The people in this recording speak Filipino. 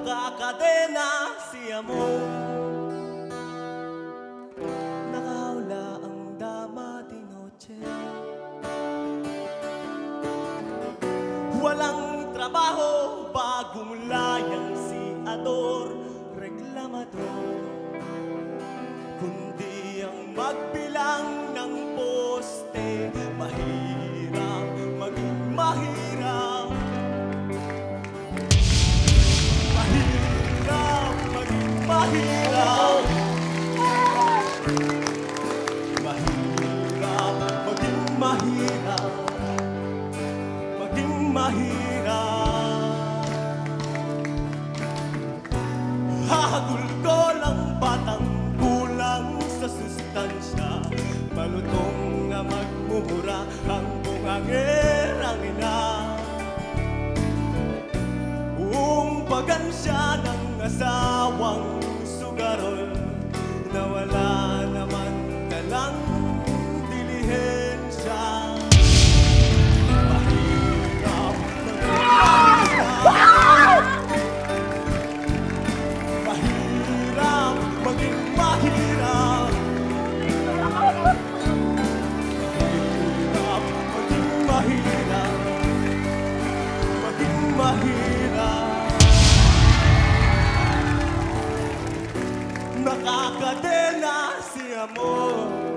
Nakakadena si amor. Nakahawla ang dama noche. Walang trabaho bagong layang si Ador. Reklamador ko lang batang kulang sa sustansya Malutong na magmumura ang bungangerang ina pagansya ng asawang amor